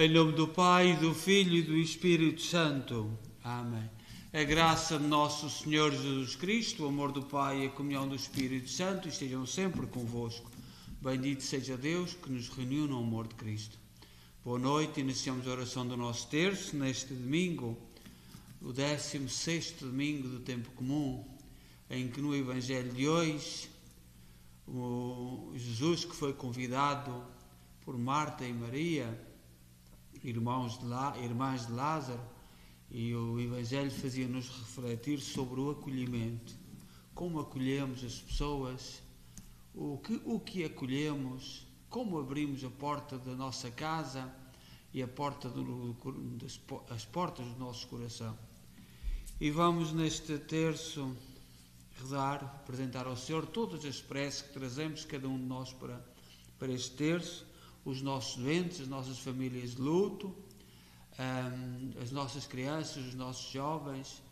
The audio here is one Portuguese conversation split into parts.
Em nome do Pai, do Filho e do Espírito Santo. Amém. A graça de nosso Senhor Jesus Cristo, o amor do Pai e a comunhão do Espírito Santo estejam sempre convosco. Bendito seja Deus que nos reuniu no amor de Cristo. Boa noite, iniciamos a oração do nosso terço neste domingo, o 16 domingo do tempo comum, em que no Evangelho de hoje, o Jesus que foi convidado por Marta e Maria, irmãos de Lá, irmãs de Lázaro, e o Evangelho fazia-nos refletir sobre o acolhimento. Como acolhemos as pessoas, o que, o que acolhemos, como abrimos a porta da nossa casa e a porta do, das, as portas do nosso coração. E vamos neste terço rezar, apresentar ao Senhor todas as preces que trazemos, cada um de nós, para, para este terço, os nossos doentes, as nossas famílias de luto, as nossas crianças, os nossos jovens,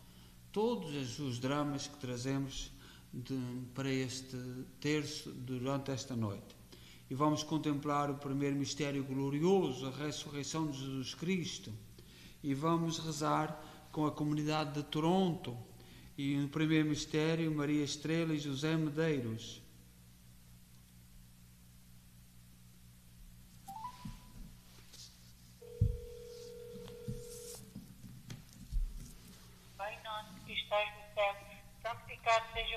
todos os dramas que trazemos de, para este terço durante esta noite. E vamos contemplar o primeiro mistério glorioso, a ressurreição de Jesus Cristo. E vamos rezar com a comunidade de Toronto. E no primeiro mistério, Maria Estrela e José Medeiros. santificado seja o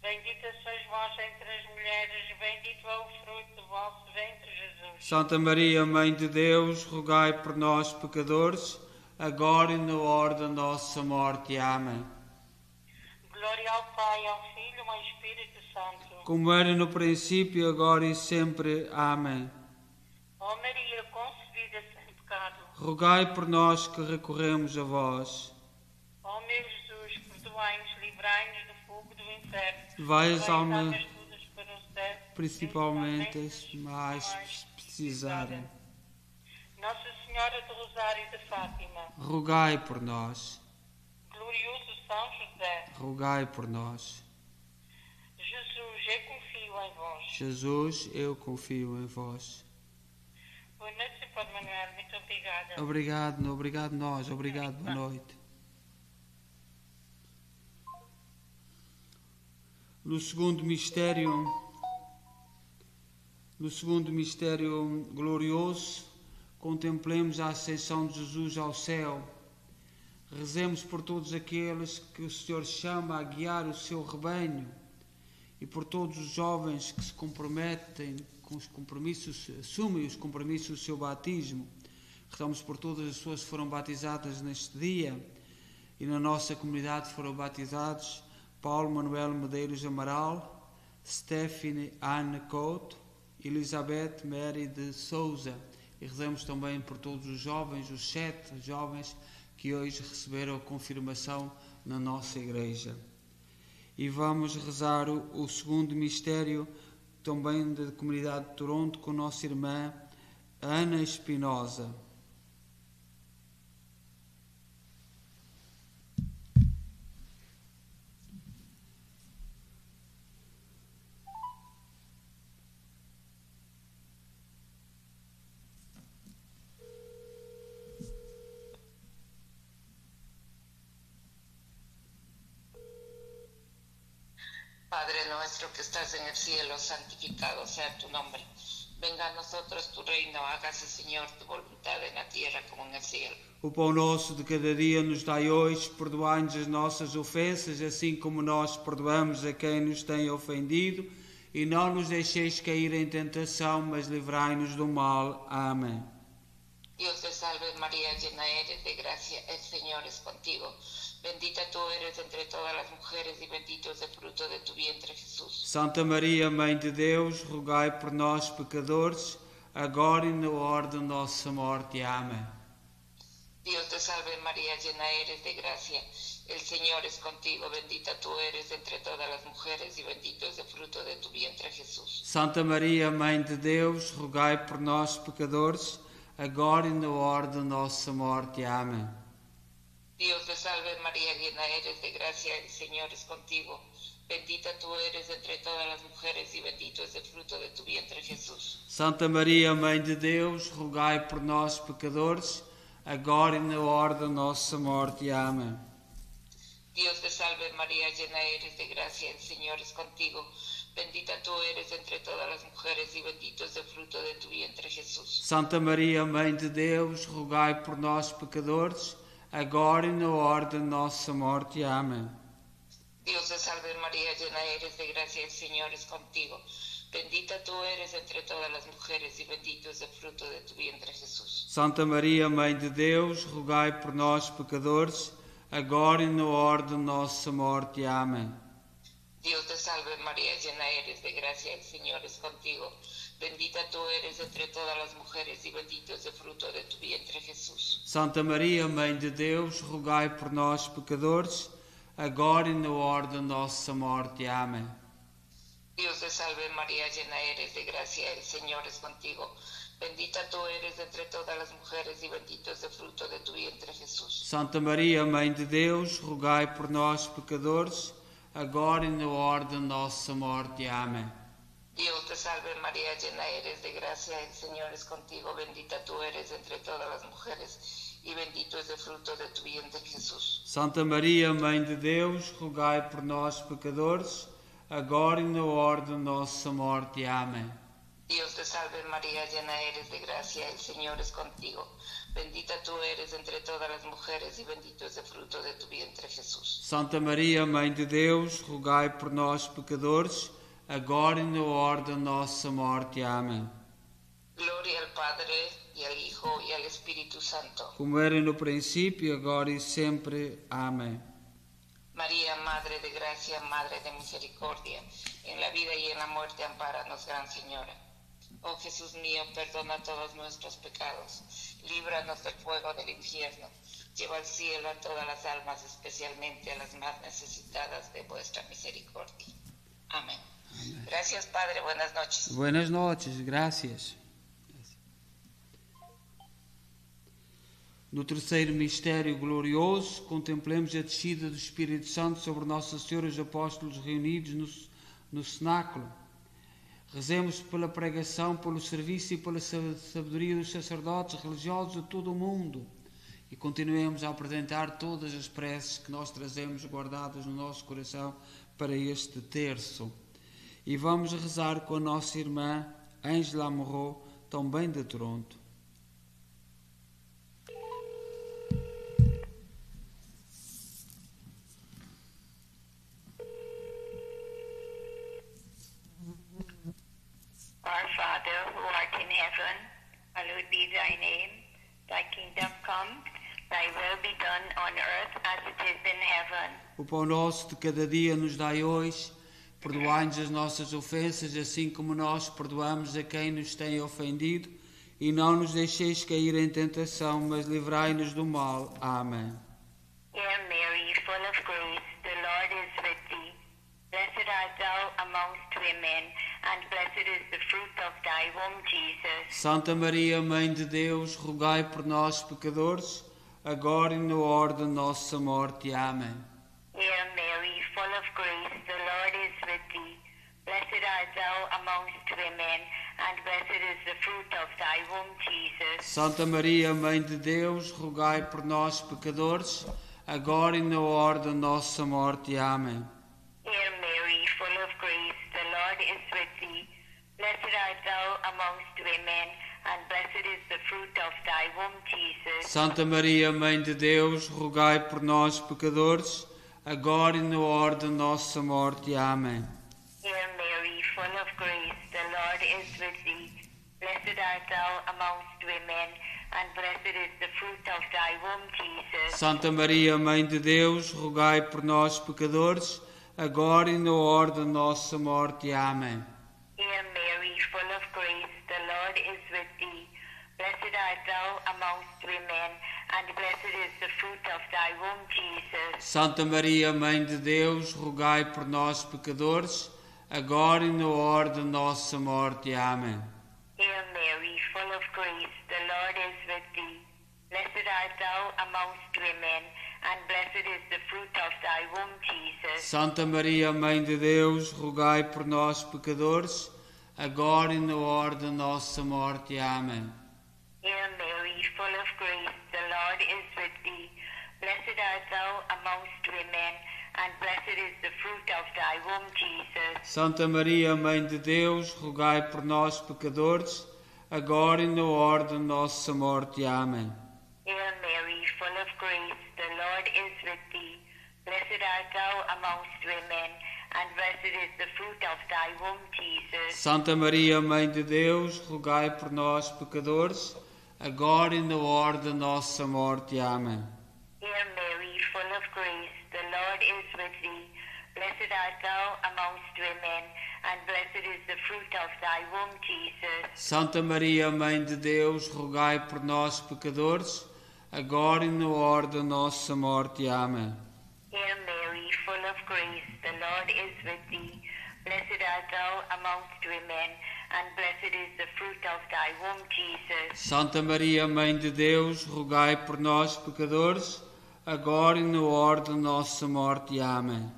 bendita sois vós entre as mulheres, bendito é o fruto do vosso ventre, Jesus. Santa Maria, Mãe de Deus, rogai por nós, pecadores, agora e na hora da nossa morte. Amém. Glória ao Pai, ao Filho e ao Espírito Santo. Como era no princípio, agora e sempre. Amém. Ó Maria, concebida sem pecado. Rogai por nós que recorremos a vós. Ó meu Jesus, perdoai-nos, livrai-nos do fogo do inferno. Vai Levai almas, céu. principalmente as mais precisarem. Nossa Senhora do Rosário de Fátima, Rogai por nós, glorioso São José, rogai por nós. Jesus, eu confio em vós. Jesus, eu confio em vós. Boa noite. Padre Manuel, muito obrigada. Obrigado, obrigado nós, obrigado, boa noite. No segundo mistério, no segundo mistério glorioso, contemplemos a ascensão de Jesus ao céu. Rezemos por todos aqueles que o Senhor chama a guiar o seu rebanho e por todos os jovens que se comprometem com os compromissos, assumem os compromissos do seu batismo. Rezamos por todas as pessoas que foram batizadas neste dia e na nossa comunidade foram batizados Paulo Manuel Medeiros Amaral, Stephanie Anne Couto, Elizabeth Mary de Souza. E rezamos também por todos os jovens, os sete jovens que hoje receberam a confirmação na nossa igreja. E vamos rezar o, o segundo mistério também da comunidade de Toronto com nossa irmã Ana Espinosa. Padre nuestro que estás en el cielo, santificado sea tu nombre. Venga a nosotros tu reino, hágase Señor tu voluntad en la tierra como en el cielo. O pão nosso de cada dia nos dai hoje, perdoai-nos as nossas ofensas, assim como nós perdoamos a quem nos tem ofendido, e não nos deixeis cair em tentação, mas livrai-nos do mal. Amém. Dios te salve María, llena eres de gracia, el Señor es contigo. Bendita tú eres entre todas las mujeres y bendito es el fruto de tu vientre Jesús. Santa Maria, Mãe de Deus, rogai por nós, pecadores, agora e na hora da nossa morte. Amém. Dios te salve María, llena eres de gracia, el Señor es contigo. Bendita tú eres entre todas las mujeres y bendito es el fruto de tu vientre Jesús. Santa Maria, Mãe de Deus, rogai por nós, pecadores, agora e na hora da nossa morte. Amém. Dios te salve María, llena eres de gracia, el Señor es contigo. Bendita tú eres entre todas las mujeres y bendito es el fruto de tu vientre Jesús. Santa Maria, Mãe de Deus, rogai por nós, pecadores, agora e na hora da nossa morte. Amém. Dios te salve María, llena eres de gracia, el Señor es contigo. Bendita tú eres entre todas las mujeres y bendito es el fruto de tu vientre Jesús. Santa Maria, Mãe de Deus, rogai por nós, pecadores, agora e na hora da nossa morte. Amém. Dios te salve María, llena eres de gracia, el Señor es contigo. Bendita tú eres entre todas las mujeres y bendito es el fruto de tu vientre Jesús. Santa Maria, Mãe de Deus, rogai por nós, pecadores, agora e na hora da nossa morte. Amém. Dios te salve María, llena eres de gracia, el Señor es contigo. Bendita tú eres entre todas las mujeres y bendito es el fruto de tu vientre Jesús. Santa Maria, Mãe de Deus, rogai por nós, pecadores, agora e na hora da nossa morte. Amém. Dios te salve María, llena eres de gracia, el Señor es contigo. Bendita tú eres entre todas las mujeres y bendito es el fruto de tu vientre Jesús. Santa Maria, Mãe de Deus, rogai por nós, pecadores, agora e na hora da nossa morte. Amém. Dios te salve María, llena eres de gracia, el Señor es contigo. Bendita tú eres entre todas las mujeres y bendito es el fruto de tu vientre Jesús. Santa Maria, Mãe de Deus, rogai por nós, pecadores, agora e na hora da nossa morte. Amém. Dios te salve María, llena eres de gracia, el Señor es contigo. Bendita tú eres entre todas las mujeres y bendito es el fruto de tu vientre Jesús. Santa Maria, Mãe de Deus, rogai por nós, pecadores, agora e na hora da nossa morte. Amém. Gloria al Padre y al Hijo y al Espíritu Santo. Como era no princípio, agora e sempre. Amém. María, Madre de Gracia, Madre de Misericordia, en la vida y en la muerte, ampáranos, Gran Señora. Oh Jesús mío, perdona todos nuestros pecados, líbranos del fuego del infierno, lleva al cielo a todas las almas, especialmente a las más necesitadas de vuestra misericordia. Amén. Gracias, Padre. Buenas noches. Buenas noches, gracias. No terceiro mistério glorioso, contemplemos a descida do Espírito Santo sobre Nossa Senhora e os apóstolos reunidos no, no cenáculo. Rezemos pela pregação, pelo serviço e pela sabedoria dos sacerdotes religiosos de todo o mundo. E continuemos a apresentar todas as preces que nós trazemos guardadas no nosso coração para este terço. E vamos rezar com a nossa irmã Ângela Morro, também de Toronto. Our Father, who art in heaven, hallowed be thy name. Thy kingdom come, thy will be done on earth as it is in heaven. O pão nosso de cada dia nos dai hoje. Perdoai-nos as nossas ofensas, assim como nós perdoamos a quem nos tem ofendido. E não nos deixeis cair em tentação, mas livrai-nos do mal. Amém. Hail Mary, full of grace, the Lord is with thee. Blessed art thou amongst women, and blessed is the fruit of thy womb, Jesus. Santa Maria, Mãe de Deus, rogai por nós, pecadores, agora e na hora da nossa morte. Amém. Hail Mary, full of grace, the Santa Maria, Mãe de Deus, rogai por nós, pecadores, agora e na hora da nossa morte. Amém. Hail Mary, full of grace, the Lord is with thee. Blessed art thou amongst women, and blessed is the fruit of thy womb, Jesus. Santa Maria, Mãe de Deus, rogai por nós, pecadores, agora e na hora da nossa morte. Amém. Hail full of grace, the Lord is with thee. Blessed art thou amongst women, and blessed is the fruit of thy womb, Jesus. Santa Maria, Mãe de Deus, rogai por nós, pecadores, agora e na hora da nossa morte. Amém. Hail Mary, full of grace, the Lord is with thee. Blessed art thou amongst women, and blessed is the fruit of thy womb, Jesus. Santa Maria, Mãe de Deus, rogai por nós, pecadores, agora e na hora da nossa morte. Amém. Hail Mary, full of grace, the Lord is with thee. Blessed art thou amongst women, and blessed is the fruit of thy womb, Jesus. Santa Maria, Mãe de Deus, rogai por nós, pecadores, agora e na hora da nossa morte. Amém. Hail Mary, full of grace, the Lord is with thee. Blessed art thou amongst women, and blessed is the fruit of thy womb, Jesus. Santa Maria, Mãe de Deus, rogai por nós, pecadores, agora e na hora da nossa morte. Amém. Hail Mary, full of grace, the Lord is with thee. Blessed art thou amongst women, and blessed is the fruit of thy womb, Jesus. Santa Maria, Mãe de Deus, rogai por nós, pecadores, agora e na hora da nossa morte. Amém. Santa Maria, Mãe de Deus, rogai por nós, pecadores, agora e na hora da nossa morte. Amém. Hail Mary, full of grace, the Lord is with thee. Blessed art thou amongst women, and blessed is the fruit of thy womb, Jesus. Santa Maria, Mãe de Deus, rogai por nós, pecadores, agora e na hora da nossa morte. Amém.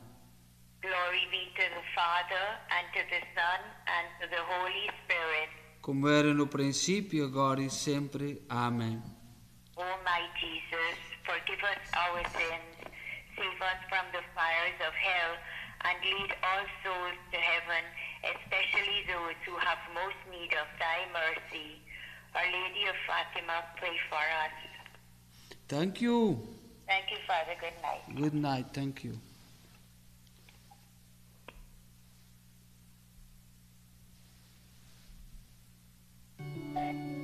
Glory be to the Father, and to the Son, and to the Holy Spirit. Como era no princípio, agora e sempre. Amém. O my Jesus, forgive us our sins, save us from the fires of hell, and lead all souls to heaven, especially those who have most need of thy mercy. Our Lady of Fatima, pray for us. Thank you. Thank you, Father. Good night. Good night. Thank you. Mostrai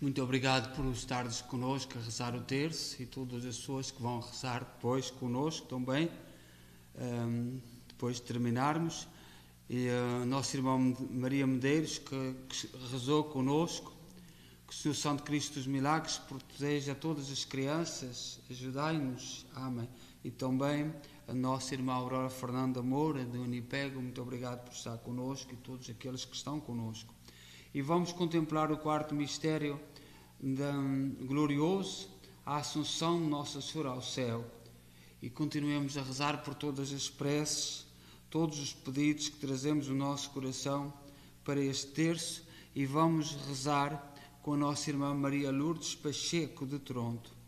Muito obrigado por estares connosco a rezar o terço e todas as pessoas que vão rezar depois connosco também, ehm, depois de terminarmos. E a nossa irmã Maria Medeiros, que, que rezou connosco, que o Senhor Santo Cristo dos Milagres proteja todas as crianças, ajudai-nos, amém. E também a nossa irmã Aurora Fernanda Moura, do Unipego, muito obrigado por estar connosco e todos aqueles que estão connosco. E vamos contemplar o quarto mistério da, glorioso, a Assunção de Nossa Senhora ao céu. E continuemos a rezar por todas as preces, todos os pedidos que trazemos no nosso coração para este terço e vamos rezar com a nossa irmã Maria Lourdes Pacheco de Toronto.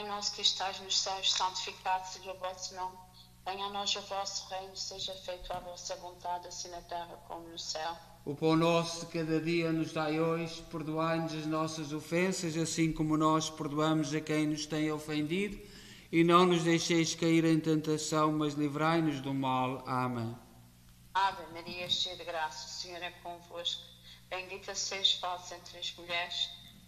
Pai nosso que estás nos céus, santificado seja o vosso nome. Venha a nós o vosso reino, seja feita a vossa vontade, assim na terra como no céu. O pão nosso de cada dia nos dai hoje, perdoai-nos as nossas ofensas, assim como nós perdoamos a quem nos tem ofendido, e não nos deixeis cair em tentação, mas livrai-nos do mal. Amém. Ave Maria, cheia de graça, o Senhor é convosco. Bendita sois vós entre as mulheres,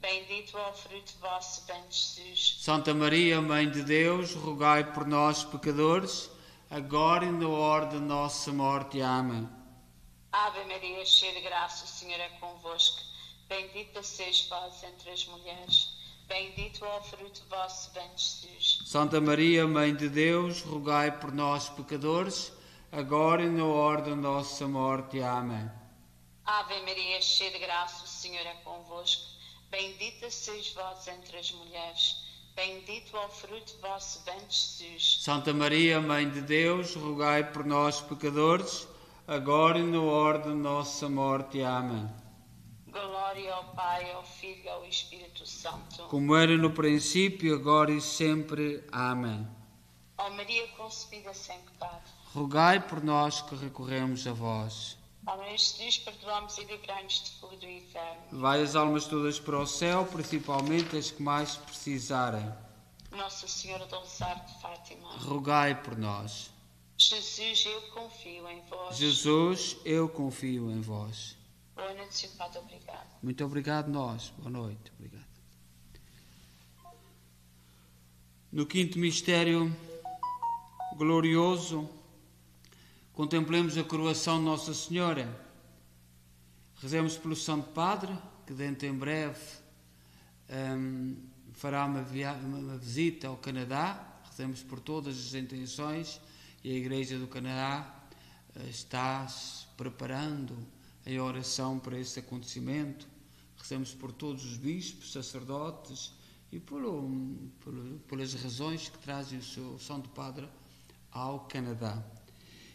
bendito é o fruto do vosso ventre, Jesus. Santa Maria, Mãe de Deus, rogai por nós, pecadores, agora e na hora da nossa morte. Amém. Ave Maria, cheia de graça, o Senhor é convosco. Bendita sois vós entre as mulheres, bendito é o fruto do vosso ventre, Jesus. Santa Maria, Mãe de Deus, rogai por nós, pecadores, agora e na hora da nossa morte. Amém. Ave Maria, cheia de graça, o Senhor é convosco. Bendita sois vós entre as mulheres, bendito é o fruto do vosso ventre, Jesus. Santa Maria, Mãe de Deus, rogai por nós, pecadores, agora e na hora da nossa morte. Amém. Glória ao Pai, ao Filho e ao Espírito Santo. Como era no princípio, agora e sempre. Amém. Ó Maria concebida sem pecado, Rogai por nós que recorremos a vós. Jesus, perdoamos e livrai-nos de fogo do inferno. Vai as almas todas para o céu, principalmente as que mais precisarem. Nossa Senhora do Rosário de Fátima. Rogai por nós. Jesus, eu confio em vós. Jesus, eu confio em vós. Boa noite, Senhor Padre, obrigado. Muito obrigado, nós. Boa noite. Obrigado. No quinto mistério glorioso, contemplemos a coroação de Nossa Senhora. Rezemos pelo Santo Padre, que dentro em breve hum, fará uma, uma visita ao Canadá. Rezemos por todas as intenções e a Igreja do Canadá eh, está preparando em oração para esse acontecimento. Rezemos por todos os bispos, sacerdotes e pelo, pelo, pelas razões que trazem o seu Santo Padre ao Canadá.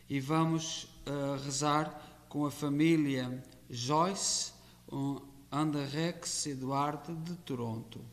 E vamos uh, rezar com a família Joyce um, Anderrex Eduardo de Toronto.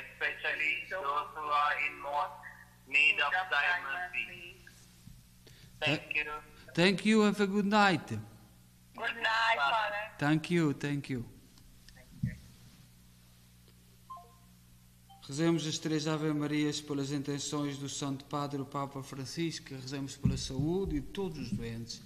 especially those who are in most need of thy mercy. Thank you. Thank you, have a good night. Good night, Father. Thank you, thank you. Rezemos as três Ave Marias pelas intenções do Santo Padre, o Papa Francisco, rezemos pela saúde de todos os doentes.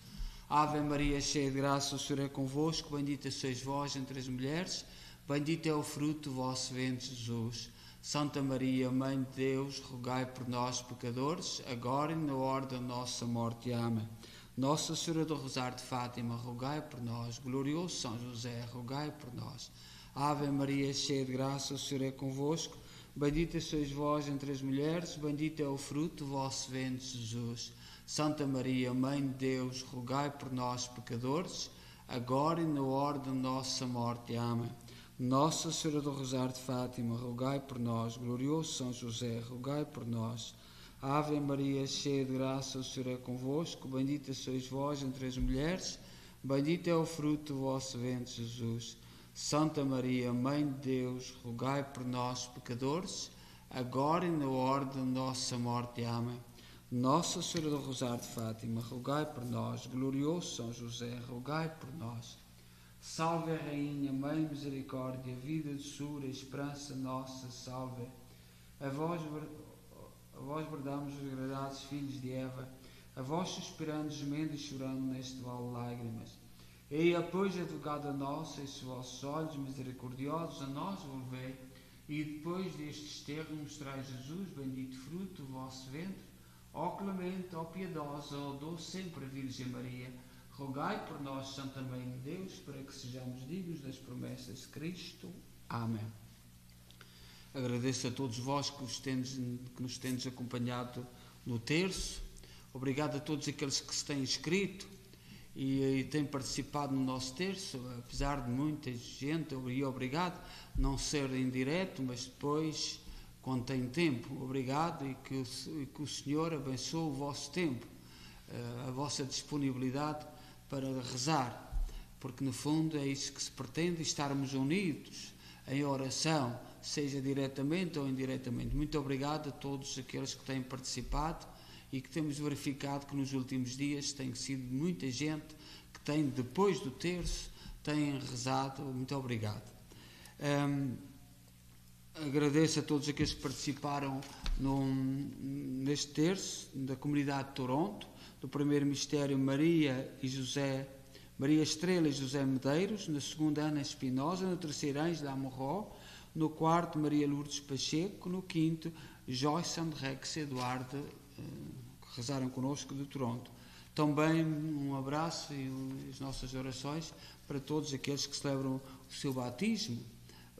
Ave Maria, cheia de graça, o Senhor é convosco, bendita sois vós entre as mulheres, bendito é o fruto do vosso ventre, Jesus. Santa Maria, Mãe de Deus, rogai por nós, pecadores, agora e na hora da nossa morte. Amém. Nossa Senhora do Rosário de Fátima, rogai por nós. Glorioso São José, rogai por nós. Ave Maria, cheia de graça, o Senhor é convosco. Bendita sois vós entre as mulheres, bendito é o fruto do vosso ventre, Jesus. Santa Maria, Mãe de Deus, rogai por nós, pecadores, agora e na hora da nossa morte. Amém. Nossa Senhora do Rosário de Fátima, rogai por nós. Glorioso São José, rogai por nós. Ave Maria, cheia de graça, o Senhor é convosco. Bendita sois vós entre as mulheres. Bendito é o fruto do vosso ventre, Jesus. Santa Maria, Mãe de Deus, rogai por nós, pecadores, agora e na hora da nossa morte. Amém. Nossa Senhora do Rosário de Fátima, rogai por nós. Glorioso São José, rogai por nós. Salve a Rainha, Mãe Misericórdia, vida, doçura, esperança nossa, salve. A vós, a vós bradamos os agradados filhos de Eva, a vós suspirando, gemendo e chorando neste vale de lágrimas. Eia, pois, advogada nossa, e se vossos olhos misericordiosos a nós volvei, e depois destes termos mostrai Jesus, bendito fruto do vosso ventre, ó clemente, ó piedosa, ó doce sempre Virgem Maria, rogai por nós, Santa Mãe de Deus, para que sejamos dignos das promessas de Cristo. Amém. Agradeço a todos vós que nos tendes, que nos tendes acompanhado no terço. Obrigado a todos aqueles que se têm inscrito e, e têm participado no nosso terço, apesar de muita gente, e obrigado, não ser em direto, mas depois, quando tem tempo, obrigado e que, e que o Senhor abençoe o vosso tempo, eh, a vossa disponibilidade para rezar, porque no fundo é isso que se pretende, estarmos unidos em oração, seja diretamente ou indiretamente. Muito obrigado a todos aqueles que têm participado e que temos verificado que nos últimos dias tem sido muita gente que tem, depois do terço, tem rezado. Muito obrigado. Hum, agradeço a todos aqueles que participaram neste terço da comunidade de Toronto, do primeiro mistério Maria e José, Maria Estrela e José Medeiros, na segunda Ana Espinosa, no terceiro Ângela Amorró, no quarto Maria Lourdes Pacheco, no quinto Joyce Andrex Eduardo, eh, que rezaram connosco de Toronto. Também um abraço e as nossas orações para todos aqueles que celebram o seu batismo.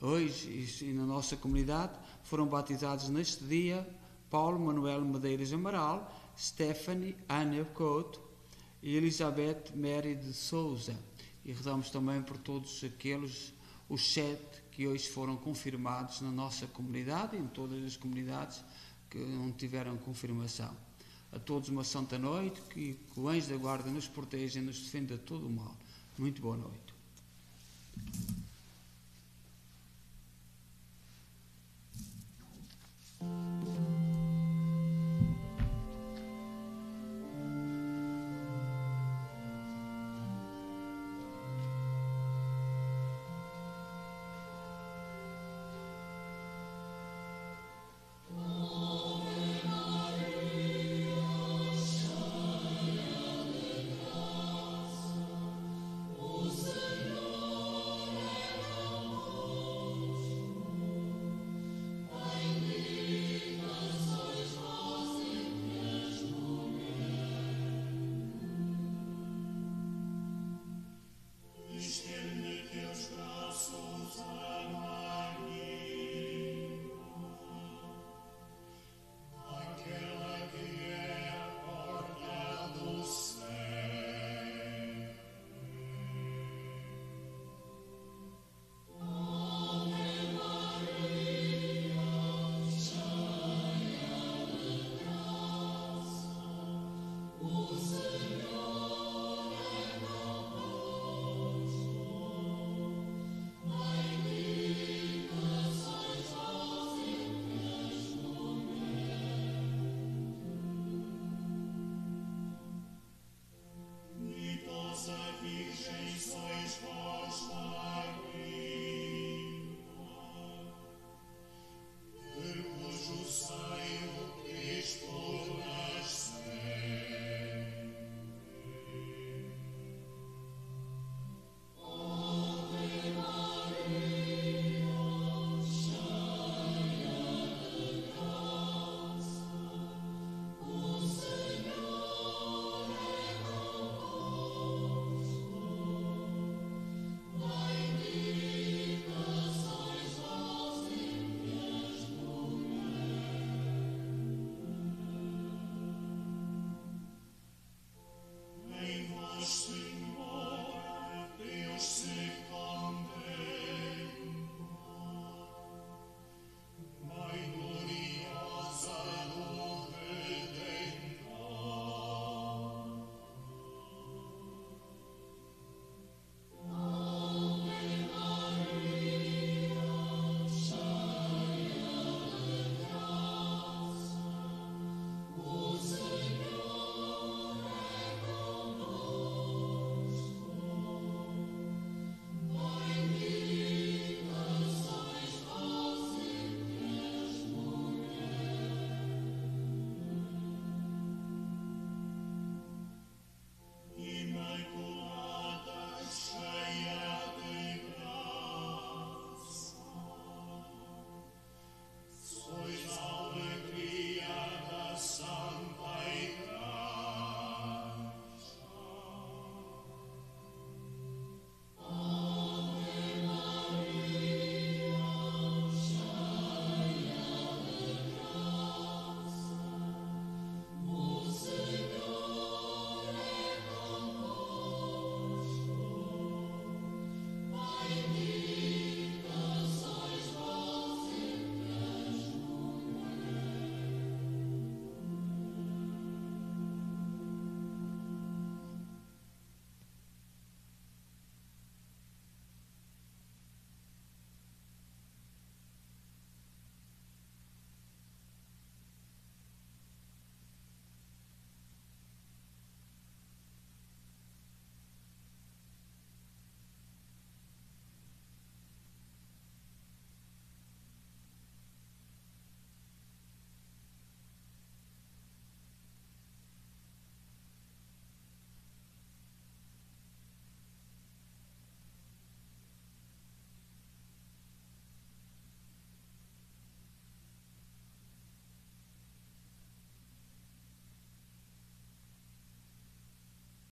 Hoje, e na nossa comunidade, foram batizados neste dia Paulo Manuel Medeiros Amaral, Stephanie Anelcote e Elizabeth Mary de Souza. E rezamos também por todos aqueles, os sete que hoje foram confirmados na nossa comunidade, e em todas as comunidades que não tiveram confirmação. A todos uma santa noite, que, que o anjo da guarda nos proteja e nos defenda de todo o mal. Muito boa noite.